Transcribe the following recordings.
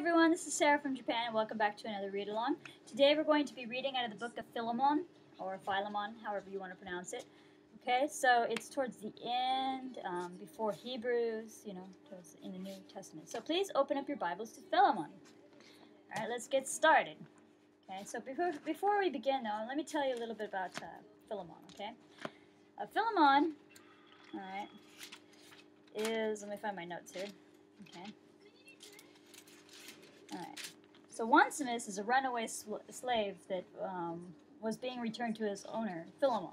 everyone, this is Sarah from Japan, and welcome back to another read along. Today we're going to be reading out of the book of Philemon, or Philemon, however you want to pronounce it. Okay, so it's towards the end, um, before Hebrews, you know, in the New Testament. So please open up your Bibles to Philemon. All right, let's get started. Okay, so before before we begin, though, let me tell you a little bit about uh, Philemon. Okay, uh, Philemon, all right, is let me find my notes here. Okay. Alright. So Onesimus is a runaway sl slave that um, was being returned to his owner, Philemon,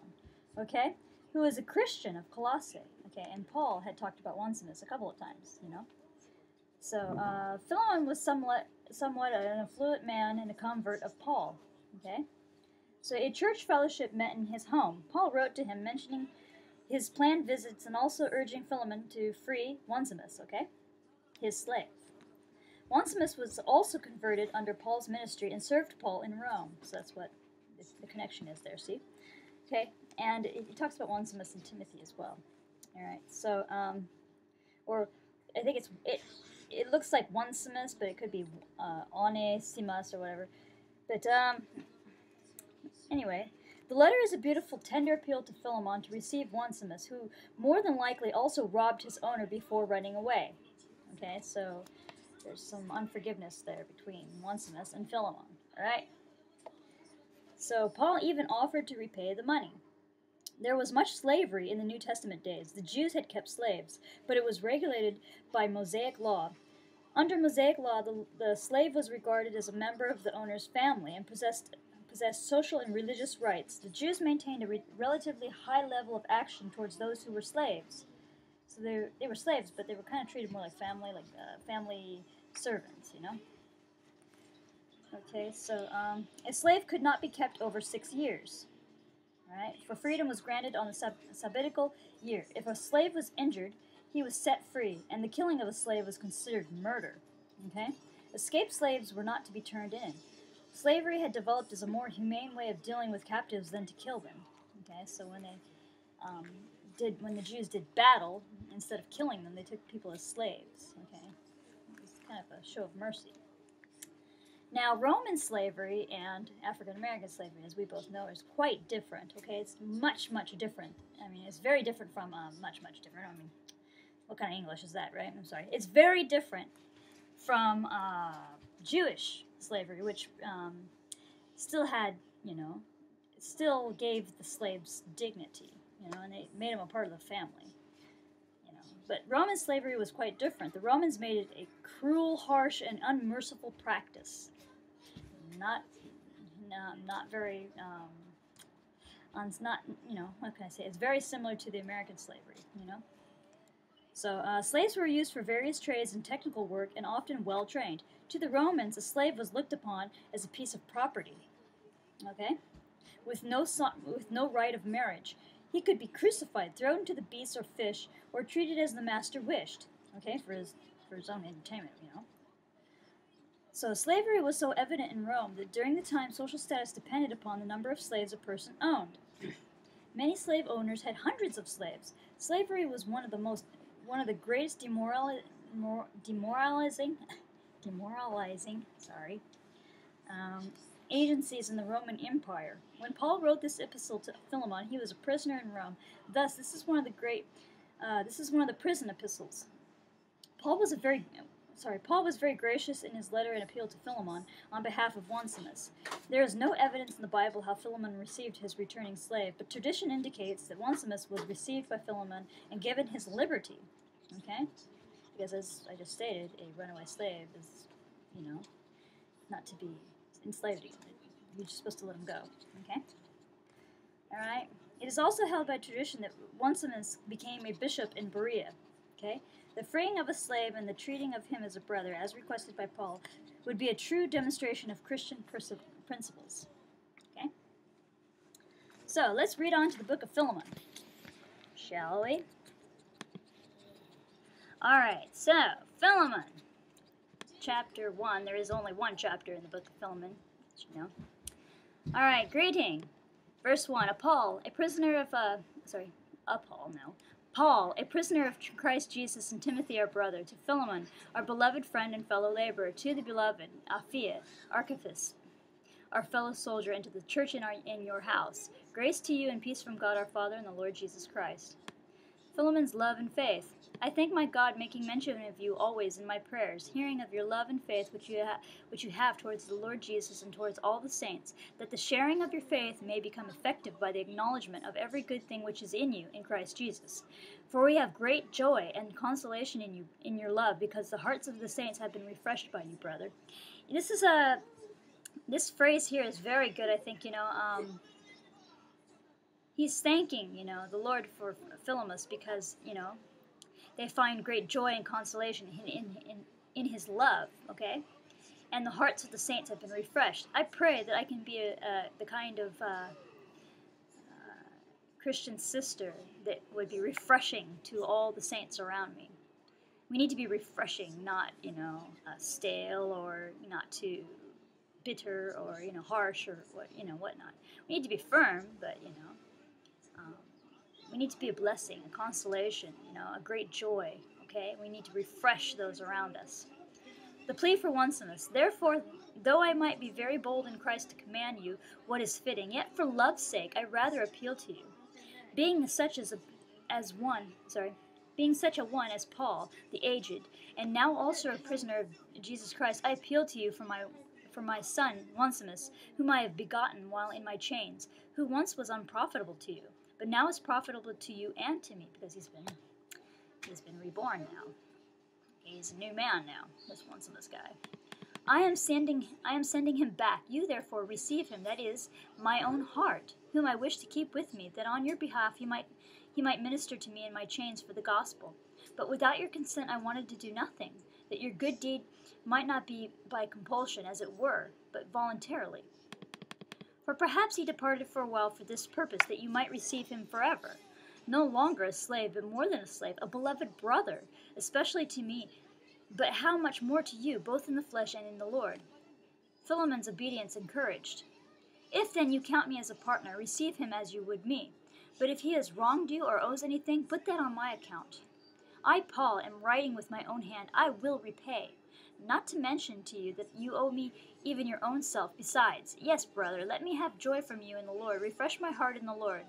okay, who is a Christian of Colossae, okay, and Paul had talked about Onesimus a couple of times, you know. So uh, Philemon was somewhat, somewhat an affluent man and a convert of Paul, okay. So a church fellowship met in his home. Paul wrote to him mentioning his planned visits and also urging Philemon to free Onesimus, okay, his slave. Onesimus was also converted under Paul's ministry and served Paul in Rome. So that's what the connection is there, see? Okay, and it, talks about Onesimus and Timothy as well. All right, so, um, or I think it's, it, it looks like Onesimus, but it could be uh, Onesimus or whatever. But, um, anyway, the letter is a beautiful, tender appeal to Philemon to receive Onesimus, who more than likely also robbed his owner before running away. Okay, so there's some unforgiveness there between Onesimus and Philemon. Alright? So Paul even offered to repay the money. There was much slavery in the New Testament days. The Jews had kept slaves, but it was regulated by Mosaic law. Under Mosaic law, the, the slave was regarded as a member of the owner's family and possessed possessed social and religious rights. The Jews maintained a re relatively high level of action towards those who were slaves. So they, they were slaves, but they were kind of treated more like family, like uh, family servants, you know? Okay, so um, a slave could not be kept over six years. Right? For freedom was granted on the sab sabbatical year. If a slave was injured, he was set free, and the killing of a slave was considered murder. Okay? Escaped slaves were not to be turned in. Slavery had developed as a more humane way of dealing with captives than to kill them. Okay, so when they um, did, when the Jews did battle, instead of killing them, they took people as slaves. Okay, kind of a show of mercy. Now, Roman slavery and African American slavery, as we both know, is quite different. Okay, it's much, much different. I mean, it's very different from uh, much, much different. I mean, what kind of English is that, right? I'm sorry. It's very different from uh, Jewish slavery, which um, still had, you know, still gave the slaves dignity, you know, and they made them a part of the family. But Roman slavery was quite different. The Romans made it a cruel, harsh, and unmerciful practice. Not, not, not very, um, it's not, you know, what can I say? It's very similar to the American slavery, you know? So, uh, slaves were used for various trades and technical work and often well trained. To the Romans, a slave was looked upon as a piece of property, okay? With no, with no right of marriage. He could be crucified, thrown to the beasts or fish, or treated as the master wished, okay, for his, for his own entertainment, you know. So slavery was so evident in Rome that during the time social status depended upon the number of slaves a person owned. Many slave owners had hundreds of slaves. Slavery was one of the most, one of the greatest demorali demoralizing, demoralizing, sorry, um, agencies in the Roman Empire. When Paul wrote this epistle to Philemon, he was a prisoner in Rome. Thus, this is one of the great, uh, this is one of the prison epistles. Paul was a very, sorry, Paul was very gracious in his letter and appeal to Philemon on behalf of Onesimus. There is no evidence in the Bible how Philemon received his returning slave, but tradition indicates that Onesimus was received by Philemon and given his liberty. Okay, because as I just stated, a runaway slave is, you know, not to be enslaved. You're just supposed to let him go. Okay? Alright? It is also held by tradition that Onesimus became a bishop in Berea. Okay? The freeing of a slave and the treating of him as a brother, as requested by Paul, would be a true demonstration of Christian principles. Okay? So, let's read on to the book of Philemon. Shall we? Alright, so, Philemon chapter 1. There is only one chapter in the book of Philemon, you know. All right, greeting. Verse 1. A Paul, a prisoner of, uh, sorry, a Paul, no. Paul, a prisoner of Christ Jesus, and Timothy, our brother, to Philemon, our beloved friend and fellow laborer, to the beloved Apphia, Archippus, our fellow soldier, and to the church in, our, in your house. Grace to you and peace from God our Father and the Lord Jesus Christ. Philemon's love and faith. I thank my God, making mention of you always in my prayers, hearing of your love and faith which you, ha- which you have towards the Lord Jesus and towards all the saints, that the sharing of your faith may become effective by the acknowledgement of every good thing which is in you in Christ Jesus. For we have great joy and consolation in you in your love, because the hearts of the saints have been refreshed by you, brother. This is a this phrase here is very good. I think you know. Um, he's thanking you know the Lord for Philemus because you know they find great joy and consolation in, in, in, in his love, okay? And the hearts of the saints have been refreshed. I pray that I can be a, a, the kind of uh, uh, Christian sister that would be refreshing to all the saints around me. We need to be refreshing, not, you know, uh, stale or not too bitter or, you know, harsh or what, you know, whatnot. We need to be firm, but, you know, we need to be a blessing, a consolation, you know, a great joy, okay? We need to refresh those around us. The plea for onesimus. Therefore, though I might be very bold in Christ to command you what is fitting, yet for love's sake I rather appeal to you. Being such as a, as one, sorry, being such a one as Paul, the aged, and now also a prisoner of Jesus Christ, I appeal to you for my for my son Onesimus, whom I have begotten while in my chains, who once was unprofitable to you but now is profitable to you and to me because he's been he's been reborn now. He's a new man now. This Onesimus guy. I am sending I am sending him back. You therefore receive him, that is, my own heart, whom I wish to keep with me, that on your behalf he might he might minister to me in my chains for the gospel. But without your consent I wanted to do nothing, that your good deed might not be by compulsion, as it were, but voluntarily. For perhaps he departed for a while for this purpose, that you might receive him forever. No longer a slave, but more than a slave, a beloved brother, especially to me, but how much more to you, both in the flesh and in the Lord. Philemon's obedience encouraged. If then you count me as a partner, receive him as you would me. But if he has wronged you or owes anything, put that on my account. I, Paul, am writing with my own hand. I will repay. Not to mention to you that you owe me even your own self. Besides, yes, brother, let me have joy from you in the Lord. Refresh my heart in the Lord.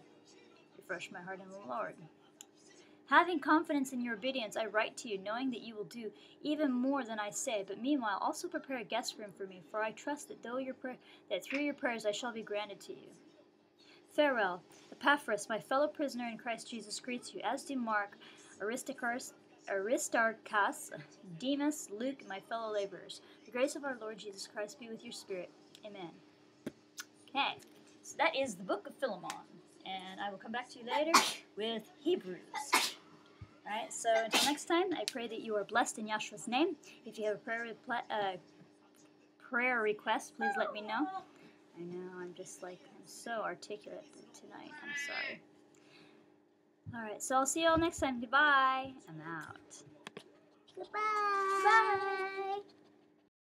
Refresh my heart in the Lord. Having confidence in your obedience, I write to you, knowing that you will do even more than I say. But meanwhile, also prepare a guest room for me, for I trust that though your that through your prayers I shall be granted to you. Farewell. Epaphras, my fellow prisoner in Christ Jesus, greets you, as do Mark, Aristarchus, Aristarchus, Demas, Luke, my fellow laborers. The grace of our Lord Jesus Christ be with your spirit. Amen. Okay, so that is the book of Philemon, and I will come back to you later with Hebrews. Alright, so until next time, I pray that you are blessed in Yahshua's name. If you have a prayer, uh, prayer request, please let me know. I know, I'm just like, I'm so articulate tonight. I'm sorry. Alright, so I'll see you all next time. Goodbye. I'm out. Goodbye. Bye.